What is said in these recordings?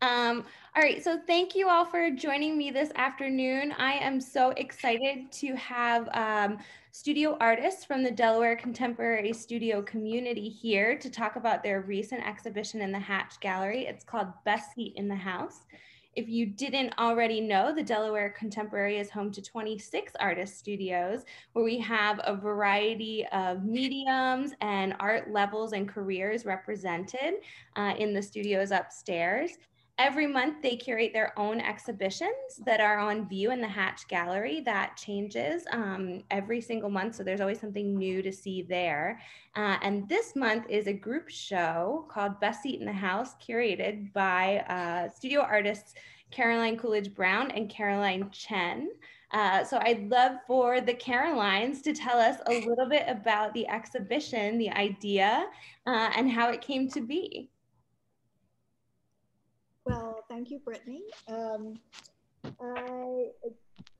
Um, all right, so thank you all for joining me this afternoon. I am so excited to have um, studio artists from the Delaware Contemporary Studio community here to talk about their recent exhibition in the Hatch Gallery. It's called Best Seat in the House. If you didn't already know, the Delaware Contemporary is home to 26 artist studios where we have a variety of mediums and art levels and careers represented uh, in the studios upstairs. Every month, they curate their own exhibitions that are on view in the Hatch Gallery. That changes um, every single month, so there's always something new to see there. Uh, and this month is a group show called Best Seat in the House, curated by uh, studio artists Caroline Coolidge Brown and Caroline Chen. Uh, so I'd love for the Carolines to tell us a little bit about the exhibition, the idea, uh, and how it came to be. Thank you, Brittany. Um, I,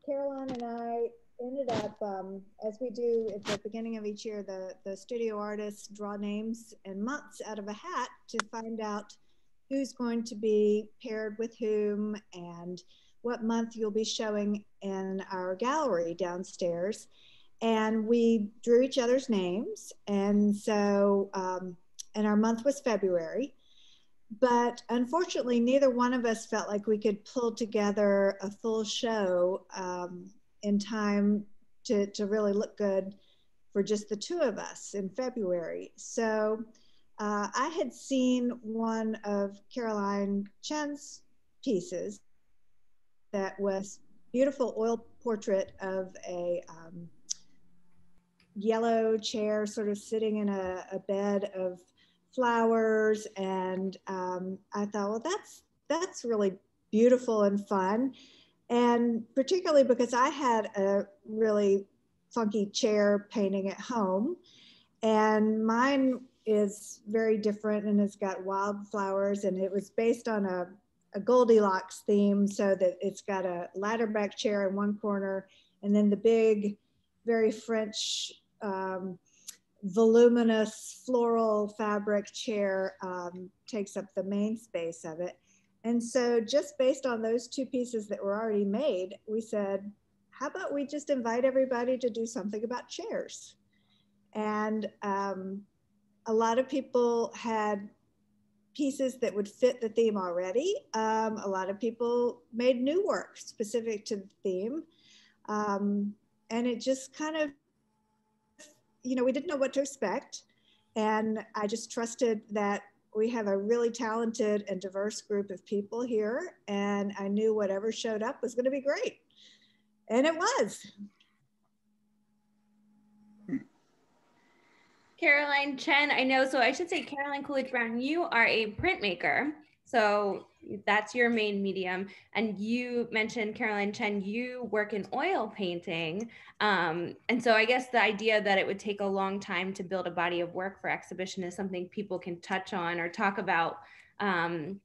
Caroline and I ended up, um, as we do at the beginning of each year, the, the studio artists draw names and months out of a hat to find out who's going to be paired with whom and what month you'll be showing in our gallery downstairs. And we drew each other's names. And so, um, and our month was February but unfortunately, neither one of us felt like we could pull together a full show um, in time to, to really look good for just the two of us in February. So uh, I had seen one of Caroline Chen's pieces that was beautiful oil portrait of a um, yellow chair sort of sitting in a, a bed of flowers and um, i thought well that's that's really beautiful and fun. And particularly because i had a really funky chair painting at home and mine is very different and it's got wildflowers and it was based on a, a goldilocks theme so that it's got a ladder back chair in one corner and then the big very french um, voluminous floral fabric chair um, takes up the main space of it. And so just based on those two pieces that were already made, we said, how about we just invite everybody to do something about chairs? And um, a lot of people had pieces that would fit the theme already. Um, a lot of people made new work specific to the theme. Um, and it just kind of you know, we didn't know what to expect. And I just trusted that we have a really talented and diverse group of people here. And I knew whatever showed up was going to be great. And it was. Caroline Chen, I know, so I should say Caroline Coolidge Brown, you are a printmaker. So that's your main medium. And you mentioned, Caroline Chen, you work in oil painting. Um, and so I guess the idea that it would take a long time to build a body of work for exhibition is something people can touch on or talk about. Um,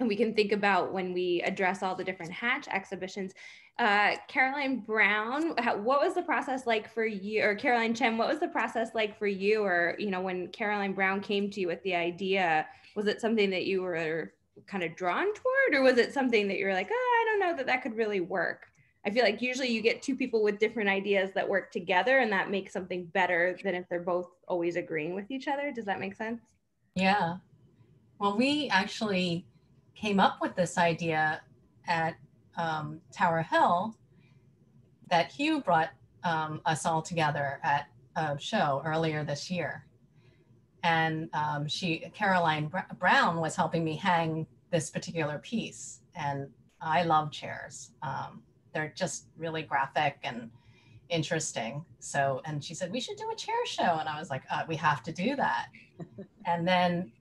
and we can think about when we address all the different Hatch exhibitions. Uh, Caroline Brown, what was the process like for you, or Caroline Chen, what was the process like for you, or you know, when Caroline Brown came to you with the idea, was it something that you were kind of drawn toward or was it something that you're like oh i don't know that that could really work? I feel like usually you get two people with different ideas that work together and that makes something better than if they're both always agreeing with each other. Does that make sense? Yeah. Well we actually came up with this idea at um, tower hill that hugh brought um, us all together at a show earlier this year and um, she caroline brown was helping me hang this particular piece. And i love chairs. Um, they're just really graphic and interesting. So and she said we should do a chair show. And i was like uh, we have to do that. And then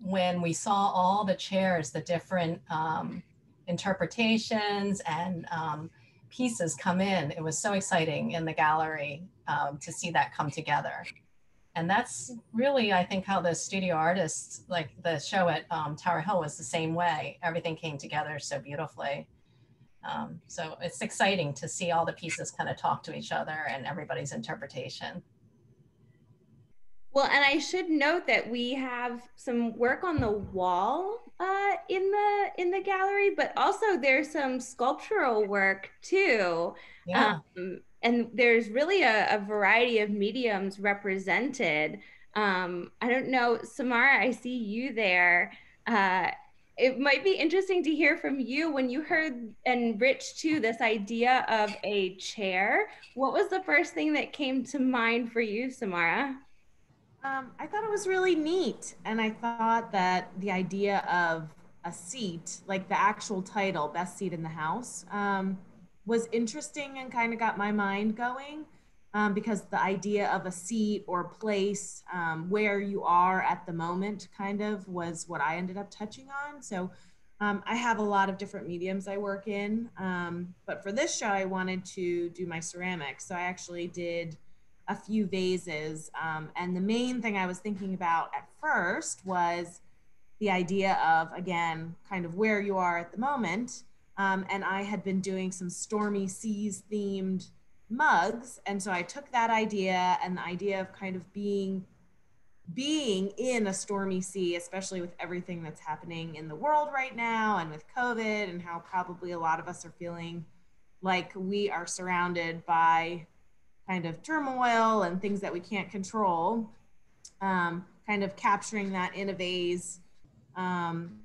when we saw all the chairs the different um, interpretations and um, pieces come in it was so exciting in the gallery um, to see that come together and that's really i think how the studio artists like the show at um, tower hill was the same way everything came together so beautifully um, so it's exciting to see all the pieces kind of talk to each other and everybody's interpretation well and i should note that we have some work on the wall uh, in the in the gallery, but also there's some sculptural work too. Yeah. Um, and there's really a, a, variety of mediums represented. Um, I don't know, Samara, I see you there. Uh, it might be interesting to hear from you when you heard and Rich too this idea of a chair. What was the first thing that came to mind for you, Samara? Um, I thought it was really neat, and I thought that the idea of a seat, like the actual title, "Best Seat in the House," um, was interesting and kind of got my mind going. Um, because the idea of a seat or place um, where you are at the moment kind of was what I ended up touching on. So um, I have a lot of different mediums I work in, um, but for this show, I wanted to do my ceramics. So I actually did a few vases. Um, and the main thing I was thinking about at first was the idea of, again, kind of where you are at the moment. Um, and I had been doing some stormy seas themed mugs. And so I took that idea and the idea of kind of being being in a stormy sea, especially with everything that's happening in the world right now and with COVID and how probably a lot of us are feeling like we are surrounded by kind of turmoil and things that we can't control, um, kind of capturing that in a vase um,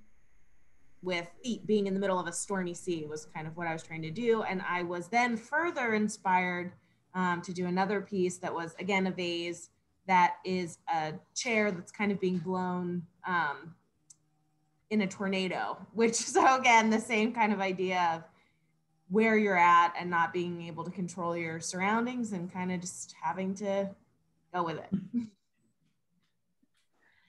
with being in the middle of a stormy sea was kind of what I was trying to do. And I was then further inspired um, to do another piece that was, again, a vase that is a chair that's kind of being blown um, in a tornado, which, so again, the same kind of idea of where you're at and not being able to control your surroundings and kind of just having to go with it.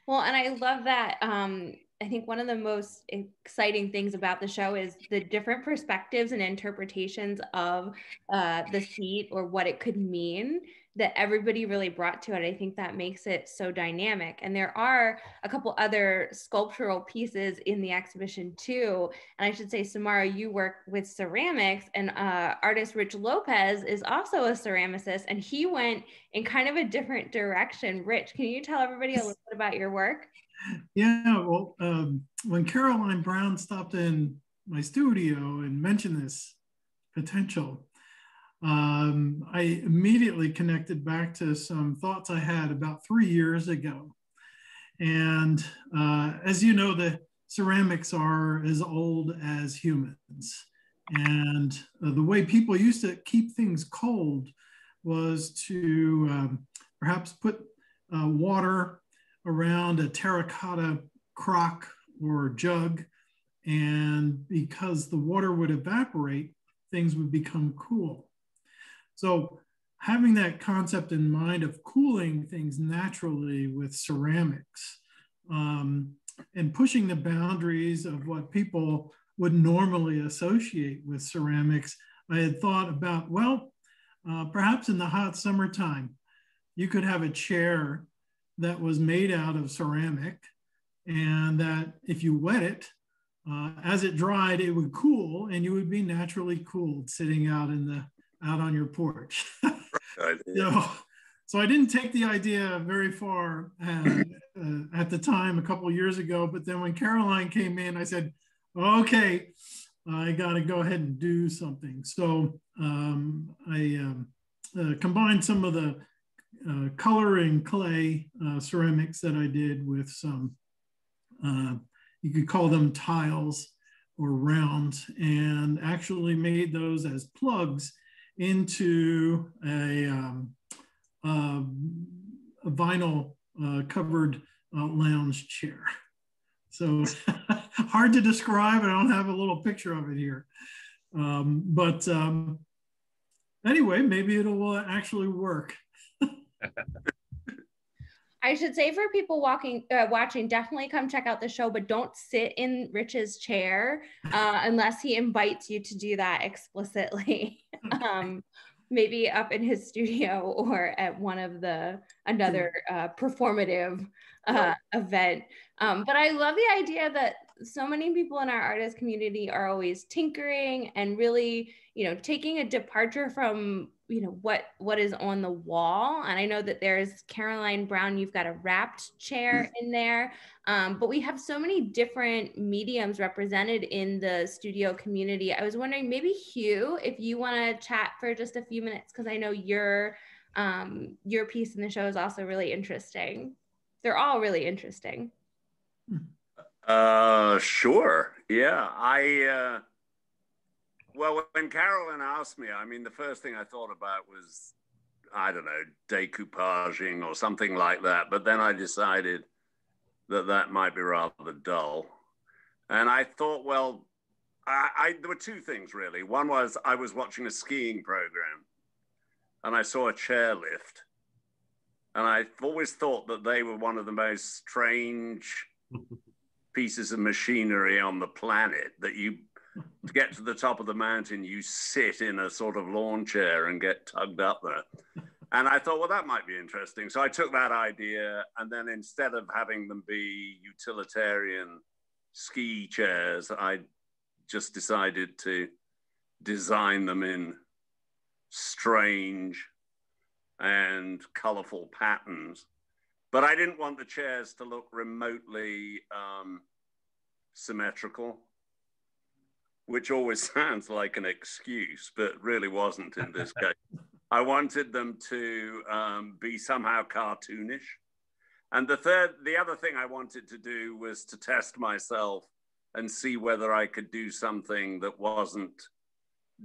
Well, and I love that. Um, I think one of the most exciting things about the show is the different perspectives and interpretations of uh, the seat or what it could mean that everybody really brought to it. I think that makes it so dynamic. And there are a couple other sculptural pieces in the exhibition too. And I should say, Samara, you work with ceramics, and uh, artist Rich Lopez is also a ceramicist, and he went in kind of a different direction. Rich, can you tell everybody a little bit about your work? Yeah, well, um, when Caroline Brown stopped in my studio and mentioned this potential, um, I immediately connected back to some thoughts I had about three years ago. And uh, as you know, the ceramics are as old as humans. And uh, the way people used to keep things cold was to um, perhaps put uh, water around a terracotta crock or jug. And because the water would evaporate, things would become cool. So having that concept in mind of cooling things naturally with ceramics um, and pushing the boundaries of what people would normally associate with ceramics, I had thought about, well, uh, perhaps in the hot summertime, you could have a chair that was made out of ceramic and that if you wet it, uh, as it dried, it would cool and you would be naturally cooled sitting out in the out on your porch. so, so I didn't take the idea very far uh, uh, at the time a couple years ago. But then when Caroline came in, I said, okay, I got to go ahead and do something. So um, I um, uh, combined some of the uh, color and clay uh, ceramics that I did with some, uh, you could call them tiles or rounds, and actually made those as plugs into a, um, a vinyl uh, covered uh, lounge chair. So hard to describe. I don't have a little picture of it here. Um, but um, anyway, maybe it'll uh, actually work. I should say for people walking, uh, watching, definitely come check out the show, but don't sit in Rich's chair uh, unless he invites you to do that explicitly. um, maybe up in his studio or at one of the another uh, performative uh, event. Um, but I love the idea that so many people in our artist community are always tinkering and really, you know, taking a departure from you know what what is on the wall. And i know that there's caroline brown you've got a wrapped chair in there. Um, but we have so many different mediums represented in the studio community. I was wondering maybe hugh if you want to chat for just a few minutes because i know your um, your piece in the show is also really interesting. They're all really interesting. Uh sure. Yeah i uh well, when Caroline asked me, I mean, the first thing I thought about was, I don't know, decoupaging or something like that. But then I decided that that might be rather dull. And I thought, well, I, I, there were two things really. One was I was watching a skiing program and I saw a chairlift. And I've always thought that they were one of the most strange pieces of machinery on the planet that you to get to the top of the mountain, you sit in a sort of lawn chair and get tugged up there. And I thought, well, that might be interesting. So I took that idea, and then instead of having them be utilitarian ski chairs, I just decided to design them in strange and colorful patterns. But I didn't want the chairs to look remotely um, symmetrical which always sounds like an excuse, but really wasn't in this case. I wanted them to um, be somehow cartoonish. And the third, the other thing I wanted to do was to test myself and see whether I could do something that wasn't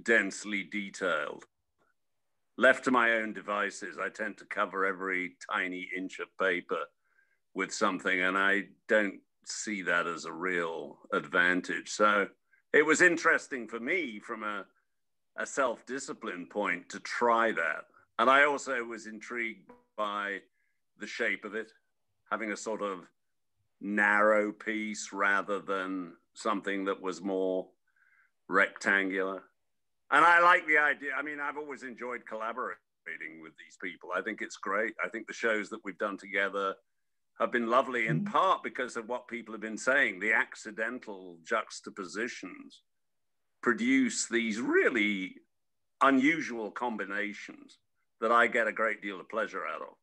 densely detailed. Left to my own devices, I tend to cover every tiny inch of paper with something, and I don't see that as a real advantage. So it was interesting for me from a, a self discipline point to try that. And I also was intrigued by the shape of it, having a sort of narrow piece rather than something that was more rectangular. And I like the idea. I mean, I've always enjoyed collaborating with these people. I think it's great. I think the shows that we've done together have been lovely in mm. part because of what people have been saying. The accidental juxtapositions produce these really unusual combinations that I get a great deal of pleasure out of.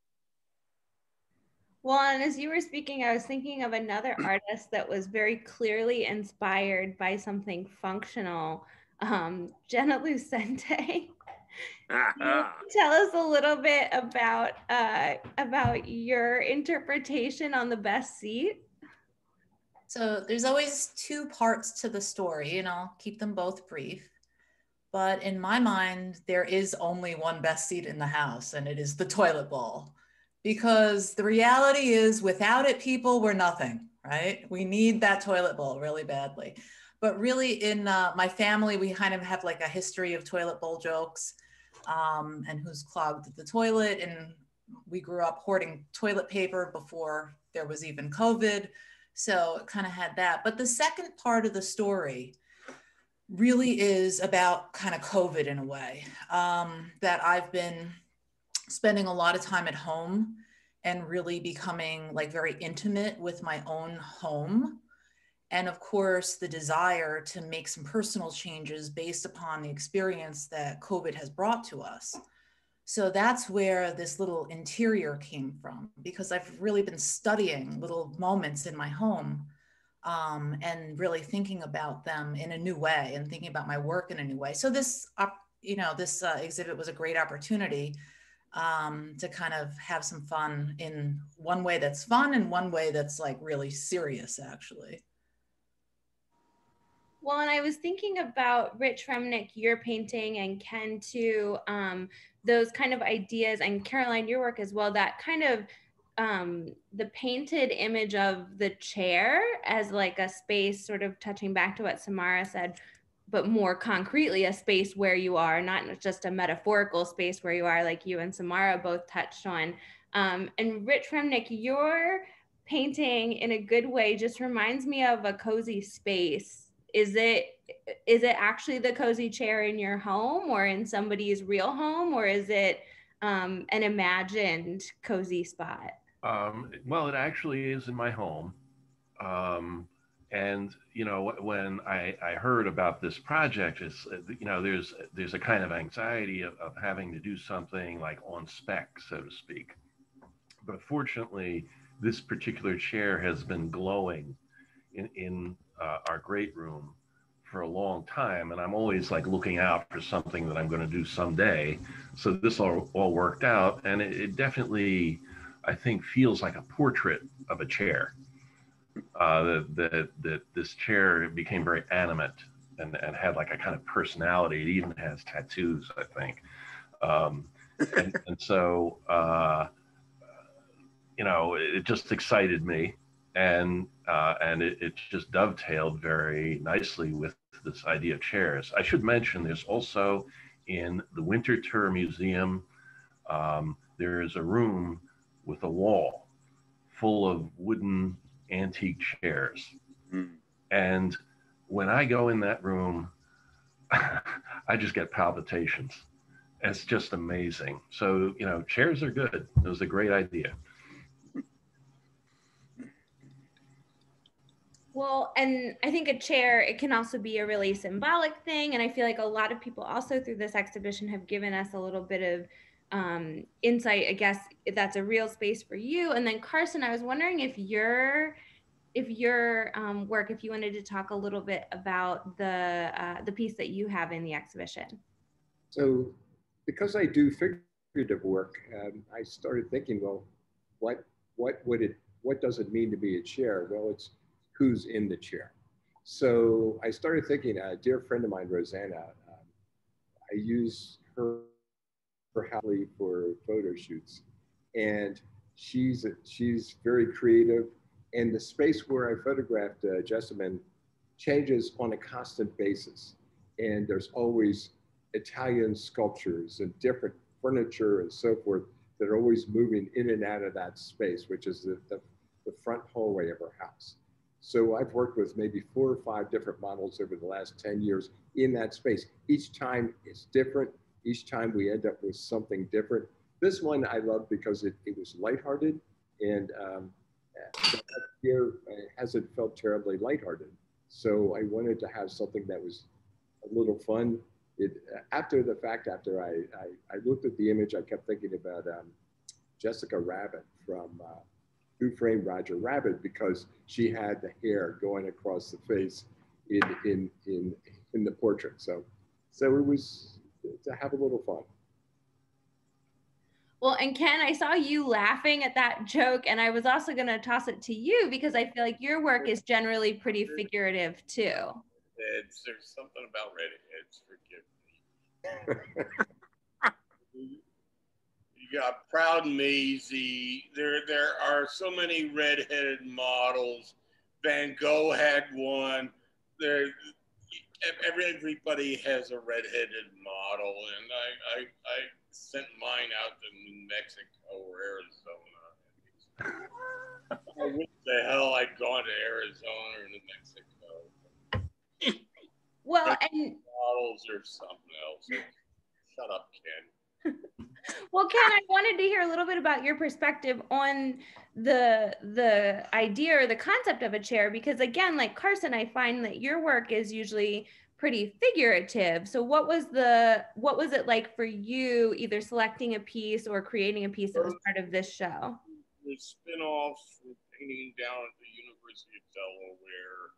Well, and as you were speaking, I was thinking of another artist that was very clearly inspired by something functional, um, Jenna Lucente. tell us a little bit about uh, about your interpretation on the best seat? So there's always two parts to the story, and I'll keep them both brief. But in my mind, there is only one best seat in the house, and it is the toilet bowl. Because the reality is, without it, people, we're nothing, right? We need that toilet bowl really badly. But really, in uh, my family, we kind of have like a history of toilet bowl jokes um, and who's clogged the toilet. And we grew up hoarding toilet paper before there was even COVID. So it kind of had that. But the second part of the story really is about kind of COVID in a way um, that I've been spending a lot of time at home and really becoming like very intimate with my own home and of course the desire to make some personal changes based upon the experience that covid has brought to us. So that's where this little interior came from because i've really been studying little moments in my home um, and really thinking about them in a new way and thinking about my work in a new way. So this you know this uh, exhibit was a great opportunity um, to kind of have some fun in one way that's fun and one way that's like really serious actually well, and I was thinking about Rich Remnick, your painting, and Ken too, um, those kind of ideas, and Caroline, your work as well, that kind of um, the painted image of the chair as like a space, sort of touching back to what Samara said, but more concretely, a space where you are, not just a metaphorical space where you are, like you and Samara both touched on. Um, and Rich Remnick, your painting in a good way just reminds me of a cozy space is it is it actually the cozy chair in your home or in somebody's real home or is it um, an imagined cozy spot? Um, well it actually is in my home. Um, and you know when I, I heard about this project it's you know there's there's a kind of anxiety of, of having to do something like on spec so to speak. But fortunately this particular chair has been glowing in, in uh, our great room for a long time and i'm always like looking out for something that i'm going to do someday so this all, all worked out and it, it definitely i think feels like a portrait of a chair uh, that, that that this chair became very animate and, and had like a kind of personality. It even has tattoos, I think. Um, and, and, so, uh, you know, it just excited me, and uh, and it, it just dovetailed very nicely with this idea of chairs. I should mention there's also in the Winterthur Museum, um, there is a room with a wall full of wooden antique chairs. Mm. And when I go in that room, I just get palpitations. It's just amazing. So, you know, chairs are good. It was a great idea. Well, and I think a chair, it can also be a really symbolic thing. And I feel like a lot of people also through this exhibition have given us a little bit of um, insight, I guess that's a real space for you. And then Carson, I was wondering if your if your um, work, if you wanted to talk a little bit about the uh, the piece that you have in the exhibition. So, because I do figurative work, um, I started thinking, well, what what would it what does it mean to be a chair? Well, it's who's in the chair. So I started thinking, a dear friend of mine, Rosanna, um, I use her for Holly for photo shoots. And she's, a, she's very creative. And the space where I photographed uh, Jessamine changes on a constant basis. And there's always Italian sculptures and different furniture and so forth that are always moving in and out of that space, which is the, the, the front hallway of her house. So I've worked with maybe four or five different models over the last 10 years in that space. Each time it's different each time we end up with something different. This one I love because it, it was lighthearted and um, hasn't felt terribly lighthearted. So I wanted to have something that was a little fun. It, after the fact, after I, I, I, looked at the image, I kept thinking about um, Jessica Rabbit from uh, Who Framed Roger Rabbit because she had the hair going across the face in, in, in, in the portrait. So, so it was to have a little fun. Well, and Ken, I saw you laughing at that joke, and I was also going to toss it to you because I feel like your work is generally pretty figurative too. It's, there's something about redheads, forgive me. you got Proud Maisie. There, there are so many redheaded models. Van Gogh had one. There, everybody has a redheaded model, and I, I, I sent mine out to New Mexico or Arizona. I wish the hell I'd gone to Arizona or New Mexico. well, and models or something else. Shut up, Ken. well, Ken, I wanted to hear a little bit about your perspective on the the idea or the concept of a chair because again, like Carson, I find that your work is usually pretty figurative. So what was the what was it like for you either selecting a piece or creating a piece that was part of this show? The spin-off painting down at the University of Delaware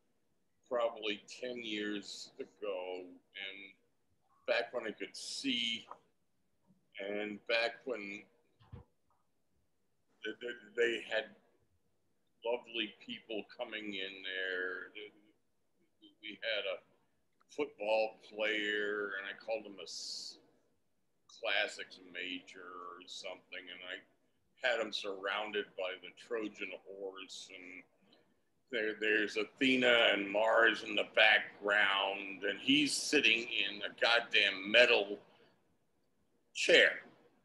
probably 10 years ago and back when I could see and back when they had lovely people coming in there. We had a football player, and I called him a classics major or something, and I had him surrounded by the Trojan horse, and there, there's Athena and Mars in the background, and he's sitting in a goddamn metal chair.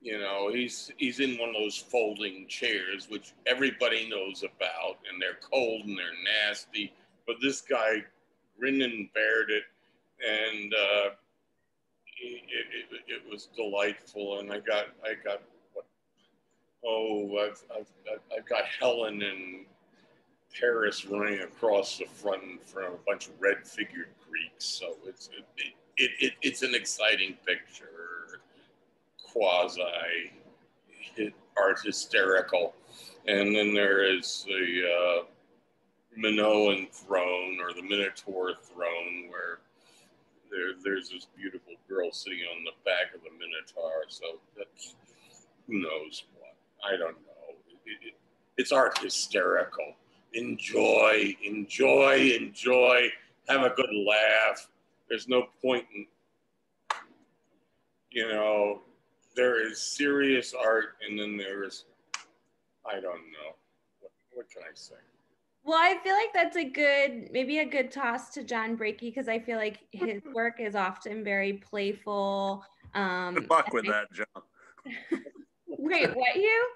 You know, he's he's in one of those folding chairs, which everybody knows about, and they're cold and they're nasty. But this guy grinned and bared it, and uh, it, it, it, was delightful. And I got I got what oh I've I've, I've got Helen and Paris running across the front of a bunch of red figured Greeks. So it's it, it, it, it's an exciting picture, quasi art hysterical. And then there is the uh, Minoan throne or the Minotaur throne where there, there's this beautiful girl sitting on the back of the Minotaur. So that's who knows what. I don't know. It, it, it's art hysterical. Enjoy, enjoy, enjoy. Have a good laugh. There's no point in, you know, there is serious art and then there's, I don't know. What, what can I say? Well, I feel like that's a good, maybe a good toss to John Brakey because I feel like his work is often very playful. Um, good luck with I, that, John. Wait, what you?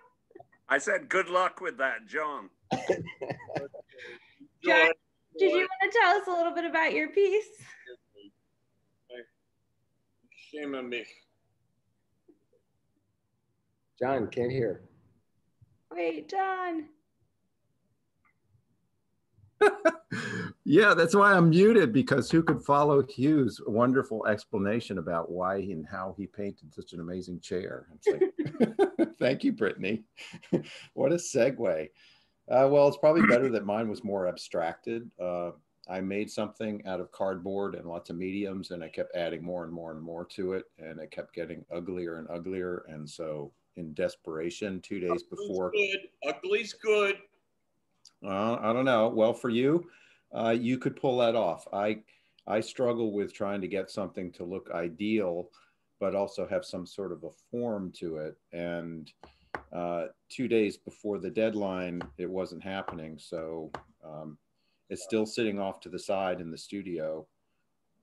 I said good luck with that, John. John, did you want to tell us a little bit about your piece? Shame on me. John, can't hear. Wait, John. yeah, that's why I'm muted because who could follow Hugh's wonderful explanation about why and how he painted such an amazing chair? Like, thank you, Brittany. what a segue. Uh, well, it's probably better that mine was more abstracted. Uh, I made something out of cardboard and lots of mediums, and I kept adding more and more and more to it, and it kept getting uglier and uglier. And so, in desperation, two days Ugly's before, good. Ugly's good. Uh, I don't know. Well, for you, uh, you could pull that off. I I struggle with trying to get something to look ideal, but also have some sort of a form to it. And uh, two days before the deadline, it wasn't happening. So um, it's still sitting off to the side in the studio.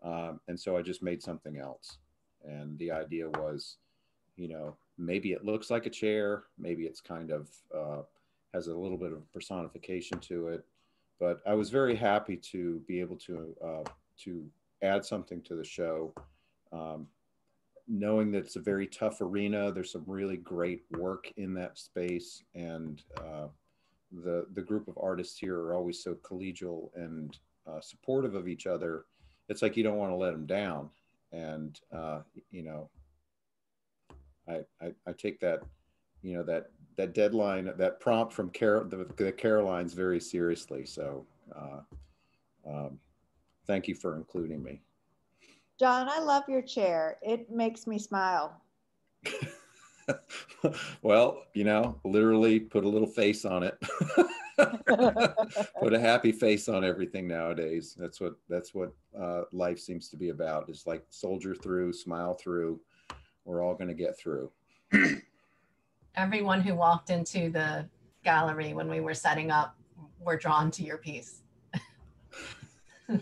Um, and so I just made something else. And the idea was, you know, maybe it looks like a chair, maybe it's kind of uh, has a little bit of personification to it. But I was very happy to be able to uh, to add something to the show, um, knowing that it's a very tough arena. There's some really great work in that space, and uh, the the group of artists here are always so collegial and uh, supportive of each other. It's like you don't want to let them down, and uh, you know, I, I I take that you know that that deadline, that prompt from Car- the, the Carolines very seriously. So uh, um, thank you for including me. John, I love your chair. It makes me smile. well, you know, literally put a little face on it. put a happy face on everything nowadays. That's what that's what uh, life seems to be about. Is like soldier through, smile through. We're all going to get through everyone who walked into the gallery when we were setting up were drawn to your piece.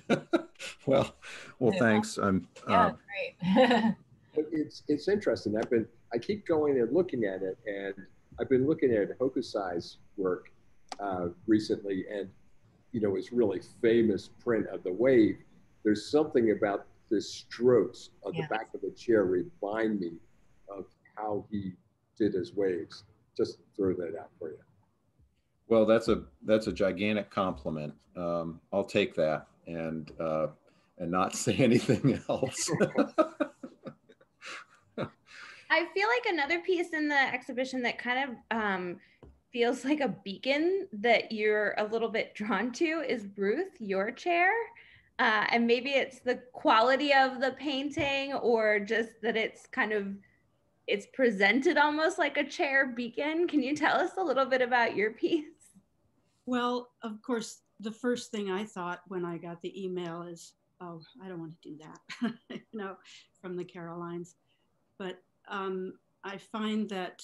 well, well, thanks. I'm. Yeah, uh, great. it's it's interesting. I've been I keep going and looking at it, and I've been looking at Hokusai's work uh, recently, and you know, his really famous print of the wave. There's something about the strokes on yes. the back of the chair remind me of how he did his waves. Just throw that out for you. Well, that's a that's a gigantic compliment. Um, I'll take that and uh, and not say anything else. I feel like another piece in the exhibition that kind of um, feels like a beacon that you're a little bit drawn to is Ruth, your chair. Uh, and maybe it's the quality of the painting or just that it's kind of it's presented almost like a chair beacon. Can you tell us a little bit about your piece? Well, of course, the first thing I thought when I got the email is, oh, I don't want to do that, you know, from the Carolines. But um, I find that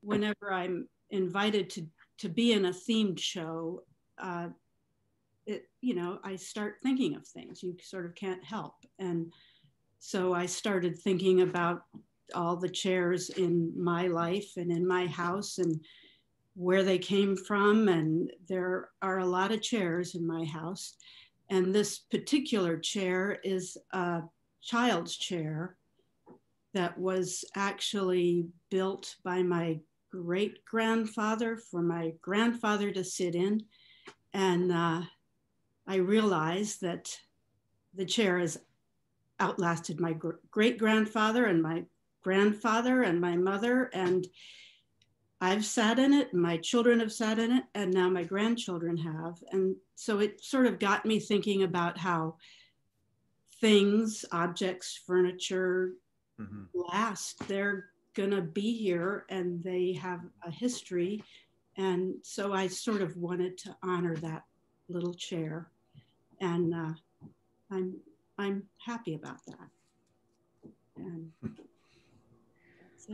whenever I'm invited to, to be in a themed show, uh, it, you know, I start thinking of things. You sort of can't help. And so I started thinking about all the chairs in my life and in my house and where they came from. And there are a lot of chairs in my house. And this particular chair is a child's chair that was actually built by my great grandfather for my grandfather to sit in. And uh, I realized that the chair has outlasted my gr great grandfather and my grandfather and my mother. And I've sat in it, my children have sat in it, and now my grandchildren have. And so it sort of got me thinking about how things, objects, furniture mm-hmm. last. They're going to be here and they have a history. And so I sort of wanted to honor that little chair. And uh, I'm, I'm happy about that. And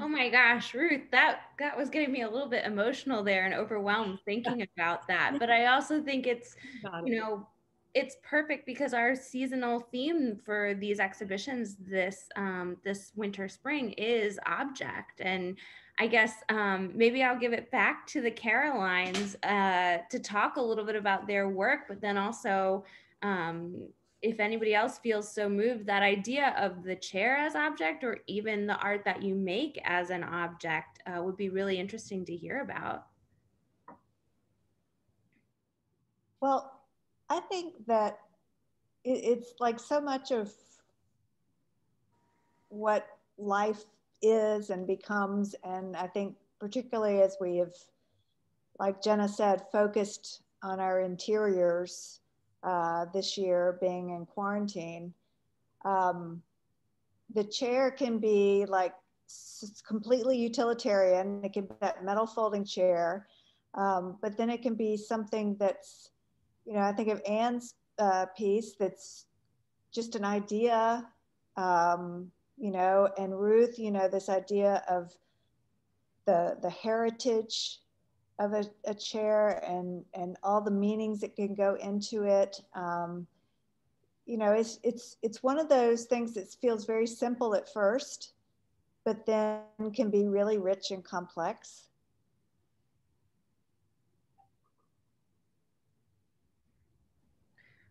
Oh my gosh, Ruth, that that was getting me a little bit emotional there and overwhelmed thinking about that. But I also think it's you know it's perfect because our seasonal theme for these exhibitions this um, this winter spring is object and i guess um, maybe i'll give it back to the carolines uh, to talk a little bit about their work but then also um, if anybody else feels so moved that idea of the chair as object or even the art that you make as an object uh, would be really interesting to hear about well I think that it, it's like so much of what life is and becomes. And I think, particularly as we have, like Jenna said, focused on our interiors uh, this year being in quarantine, um, the chair can be like completely utilitarian. It can be that metal folding chair, um, but then it can be something that's you know, I think of Anne's uh, piece that's just an idea, um, you know, and Ruth, you know, this idea of the the heritage of a, a chair and and all the meanings that can go into it. Um, you know, it's it's it's one of those things that feels very simple at first, but then can be really rich and complex.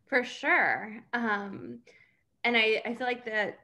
For sure. Um, and I, I feel like that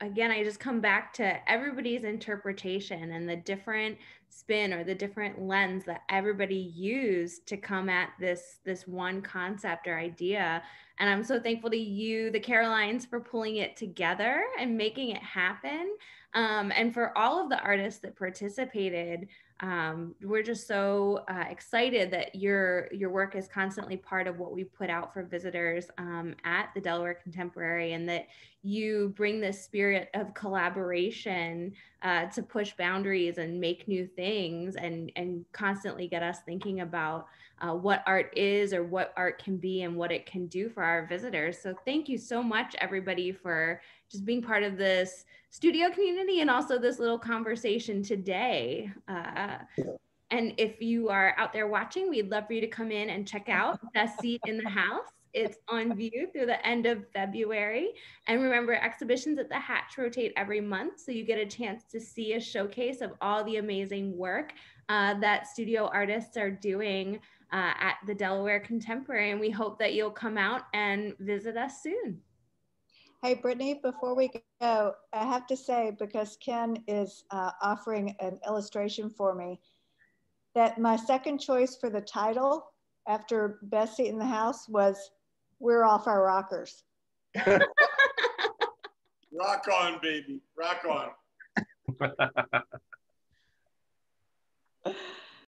again i just come back to everybody's interpretation and the different spin or the different lens that everybody used to come at this this one concept or idea. And i'm so thankful to you the carolines for pulling it together and making it happen. Um, and for all of the artists that participated um, we're just so uh, excited that your your work is constantly part of what we put out for visitors um, at the Delaware Contemporary, and that you bring this spirit of collaboration uh, to push boundaries and make new things, and and constantly get us thinking about uh, what art is or what art can be and what it can do for our visitors. So thank you so much, everybody, for just being part of this studio community and also this little conversation today. Uh, and if you are out there watching, we'd love for you to come in and check out Best Seat in the House. It's on view through the end of February. And remember, exhibitions at the Hatch rotate every month. So you get a chance to see a showcase of all the amazing work uh, that studio artists are doing uh, at the Delaware Contemporary. And we hope that you'll come out and visit us soon. Hey, Brittany, before we go, I have to say, because Ken is uh, offering an illustration for me, that my second choice for the title after Best Seat in the House was We're Off Our Rockers. Rock on, baby. Rock on.